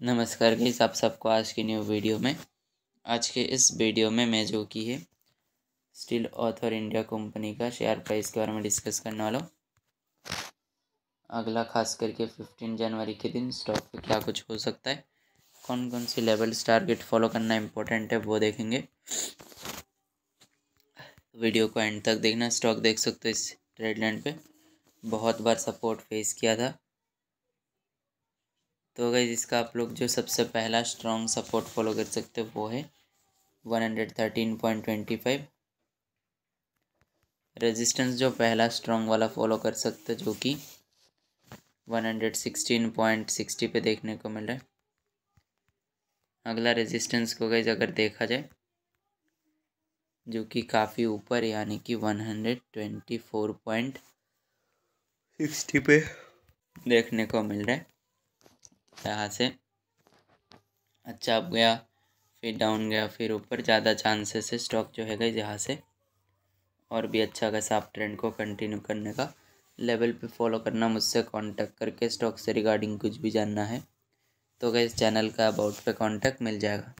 नमस्कार गाइस, आप सबको आज की न्यू वीडियो में। आज के इस वीडियो में मैं जो की है स्टील ऑथर इंडिया कंपनी का शेयर प्राइस के बारे में डिस्कस करने वाला हूँ। अगला खास करके फिफ्टीन जनवरी के दिन स्टॉक पे क्या कुछ हो सकता है कौन कौन सी लेवल्स टारगेट फॉलो करना इम्पोर्टेंट है, वो देखेंगे। वीडियो को एंड तक देखना स्टॉक देख सकते हो इस ट्रेड लाइन पे। बहुत बार सपोर्ट फेस किया था। तो अगर इसका आप लोग जो सबसे पहला स्ट्रॉन्ग सपोर्ट फॉलो कर सकते हो वो है one hundred thirteen point twenty five resistance जो पहला स्ट्रॉन्ग वाला फॉलो कर सकते जो कि one hundred sixteen point sixty पे देखने को मिल रहा है। अगला रेजिस्टेंस को गई अगर देखा जाए, जो कि काफ़ी ऊपर, यानी कि one hundred twenty four point sixty पे देखने को मिल रहा है। यहाँ से। अच्छा अप गया, फिर डाउन गया, फिर ऊपर ज़्यादा चांसेस है स्टॉक जो है गई यहाँ से। और भी अच्छा खासा आप ट्रेंड को कंटिन्यू करने का लेवल पे फॉलो करना, मुझसे कांटेक्ट करके स्टॉक से रिगार्डिंग कुछ भी जानना है। तो गई चैनल का अबाउट पे कांटेक्ट मिल जाएगा।